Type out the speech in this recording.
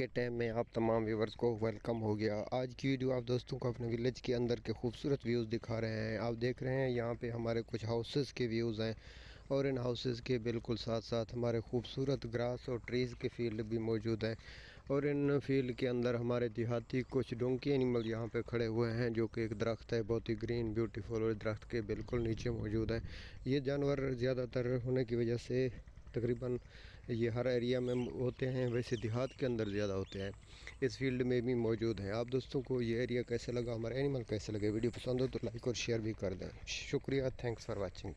के टाइम में आप तमाम व्यूवर्स को वेलकम हो गया। आज की वीडियो आप दोस्तों को अपने विलेज के अंदर के खूबसूरत व्यूज़ दिखा रहे हैं। आप देख रहे हैं, यहाँ पे हमारे कुछ हाउसेस के व्यूज़ हैं और इन हाउसेस के बिल्कुल साथ साथ हमारे खूबसूरत ग्रास और ट्रीज़ के फ़ील्ड भी मौजूद हैं और इन फ़ील्ड के अंदर हमारे देहाती कुछ डोंकी एनिमल यहाँ पे खड़े हुए हैं, जो कि एक दरख्त है, बहुत ही ग्रीन ब्यूटीफुल और दरख्त के बिल्कुल नीचे मौजूद है। ये जानवर ज़्यादातर होने की वजह से तकरीबन ये हर एरिया में होते हैं, वैसे देहात के अंदर ज़्यादा होते हैं। इस फ़ील्ड में भी मौजूद हैं। आप दोस्तों को ये एरिया कैसे लगा, हमारा एनिमल कैसे लगे? वीडियो पसंद हो तो लाइक और शेयर भी कर दें। शुक्रिया थैंक्स फॉर वाचिंग